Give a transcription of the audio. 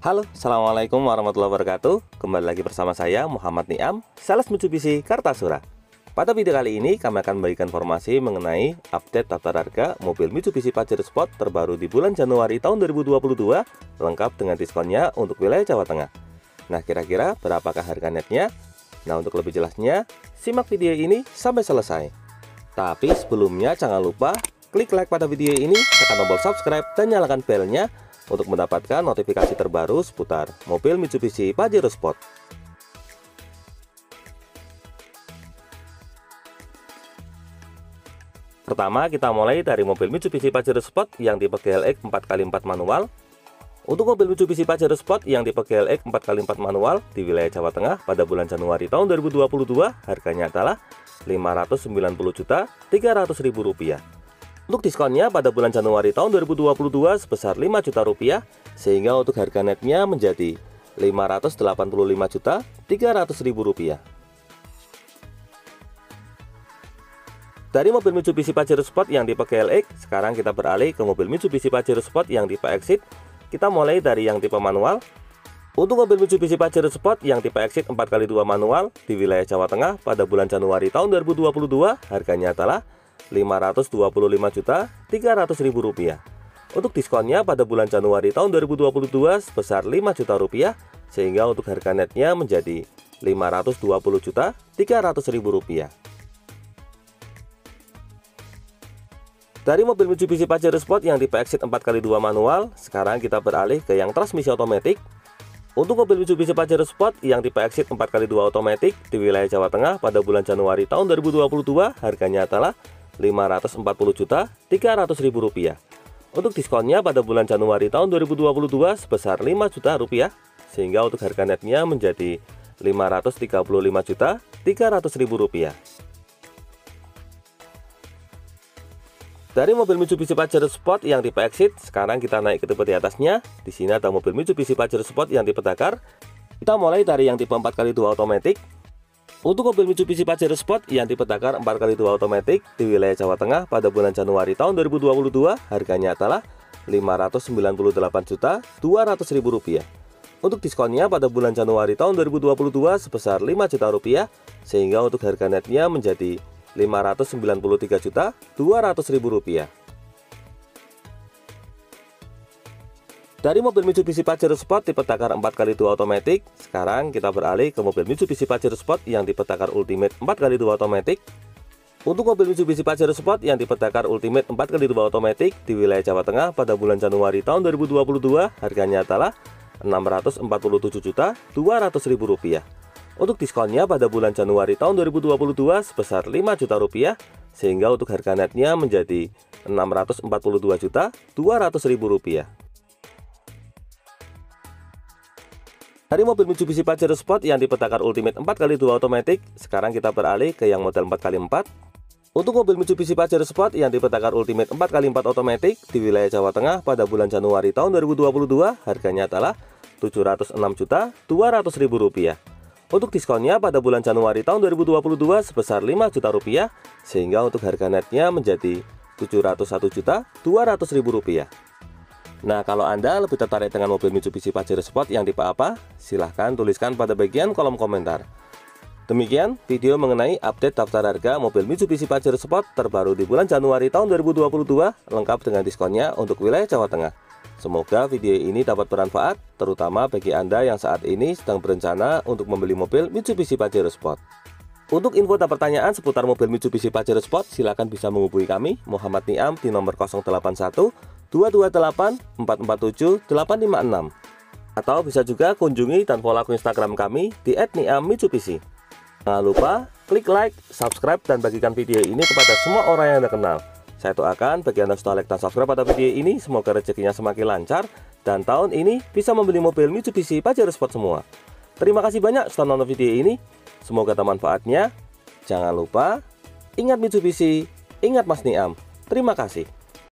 Halo, Assalamualaikum warahmatullahi wabarakatuh. Kembali lagi bersama saya Muhammad Niam Sales Mitsubishi Kartasura. Pada video kali ini kami akan memberikan informasi mengenai update daftar harga mobil Mitsubishi Pajero Sport terbaru di bulan Januari tahun 2022 lengkap dengan diskonnya untuk wilayah Jawa Tengah. Nah kira-kira berapakah harga netnya? Nah untuk lebih jelasnya simak video ini sampai selesai. Tapi sebelumnya jangan lupa klik like pada video ini, tekan tombol subscribe dan nyalakan belnya untuk mendapatkan notifikasi terbaru seputar mobil Mitsubishi Pajero Sport. Pertama, kita mulai dari mobil Mitsubishi Pajero Sport yang tipe GLX 4x4 manual. Untuk mobil Mitsubishi Pajero Sport yang tipe GLX 4x4 manual di wilayah Jawa Tengah pada bulan Januari tahun 2022 harganya adalah Rp590.300.000. Untuk diskonnya pada bulan Januari tahun 2022 sebesar 5 juta rupiah sehingga untuk harga netnya menjadi 585 juta 300 ribu rupiah. Dari mobil Mitsubishi Pajero Sport yang tipe GLX, sekarang kita beralih ke mobil Mitsubishi Pajero Sport yang tipe Exit. Kita mulai dari yang tipe manual. Untuk mobil Mitsubishi Pajero Sport yang tipe Exit 4x2 manual di wilayah Jawa Tengah pada bulan Januari tahun 2022, harganya adalah Rp525.300.000. Untuk diskonnya pada bulan Januari tahun 2022 sebesar 5 juta rupiah sehingga untuk harga netnya menjadi Rp520.300.000. Dari mobil Mitsubishi Pajero Sport yang tipe Exit 4x2 manual, sekarang kita beralih ke yang transmisi otomatis. Untuk mobil Mitsubishi Pajero Sport yang tipe Exit 4x2 otomatis di wilayah Jawa Tengah pada bulan Januari tahun 2022, harganya adalah Rp540.300.000. Untuk diskonnya pada bulan Januari tahun 2022 sebesar 5 juta rupiah sehingga untuk harga netnya menjadi Rp535.300.000. Dari mobil Mitsubishi Pajero Sport yang tipe Exit, sekarang kita naik ke tipe di atasnya. Di sini ada mobil Mitsubishi Pajero Sport yang tipe Dakar. Kita mulai dari yang tipe 4x2 otomatis untuk mobil Mitsubishi Pajero Sport yang tipe Dakar 4x2 otomatis di wilayah Jawa Tengah pada bulan Januari tahun 2022 harganya adalah Rp598.200.000. Untuk diskonnya pada bulan Januari tahun 2022 sebesar 5 juta rupiah sehingga untuk harga netnya menjadi Rp593.200.000. Dari mobil Mitsubishi Pajero Sport tipe Dakar 4x2 otomatis, sekarang kita beralih ke mobil Mitsubishi Pajero Sport yang tipe Dakar Ultimate 4x2 otomatis. Untuk mobil Mitsubishi Pajero Sport yang tipe Dakar Ultimate 4x2 otomatis di wilayah Jawa Tengah pada bulan Januari tahun 2022, harganya adalah Rp647.200.000. Untuk diskonnya pada bulan Januari tahun 2022 sebesar 5 juta rupiah, sehingga untuk harga netnya menjadi Rp642.200.000. Dari mobil Mitsubishi Pajero Sport yang tipe Dakar Ultimate 4x2 otomatis, sekarang kita beralih ke yang model 4x4. Untuk mobil Mitsubishi Pajero Sport yang tipe Dakar Ultimate 4x4 otomatis di wilayah Jawa Tengah pada bulan Januari tahun 2022, harganya adalah Rp706.200.000. Untuk diskonnya pada bulan Januari tahun 2022 sebesar 5 juta rupiah, sehingga untuk harga netnya menjadi Rp701.200.000. Nah, kalau Anda lebih tertarik dengan mobil Mitsubishi Pajero Sport yang tipe apa? Silahkan tuliskan pada bagian kolom komentar. Demikian video mengenai update daftar harga mobil Mitsubishi Pajero Sport terbaru di bulan Januari tahun 2022 lengkap dengan diskonnya untuk wilayah Jawa Tengah. Semoga video ini dapat bermanfaat, terutama bagi Anda yang saat ini sedang berencana untuk membeli mobil Mitsubishi Pajero Sport. Untuk info dan pertanyaan seputar mobil Mitsubishi Pajero Sport, silakan bisa menghubungi kami, Muhammad Niam, di nomor 081 228 447 856 atau bisa juga kunjungi dan follow akun Instagram kami di @niam_mitsubishi. Jangan lupa klik like, subscribe, dan bagikan video ini kepada semua orang yang Anda kenal. Saya doakan bagi Anda sudah like dan subscribe pada video ini, semoga rezekinya semakin lancar dan tahun ini bisa membeli mobil Mitsubishi Pajero Sport semua. Terima kasih banyak sudah nonton video ini. Semoga manfaatnya. Jangan lupa ingat Mitsubishi, ingat Mas Niam. Terima kasih.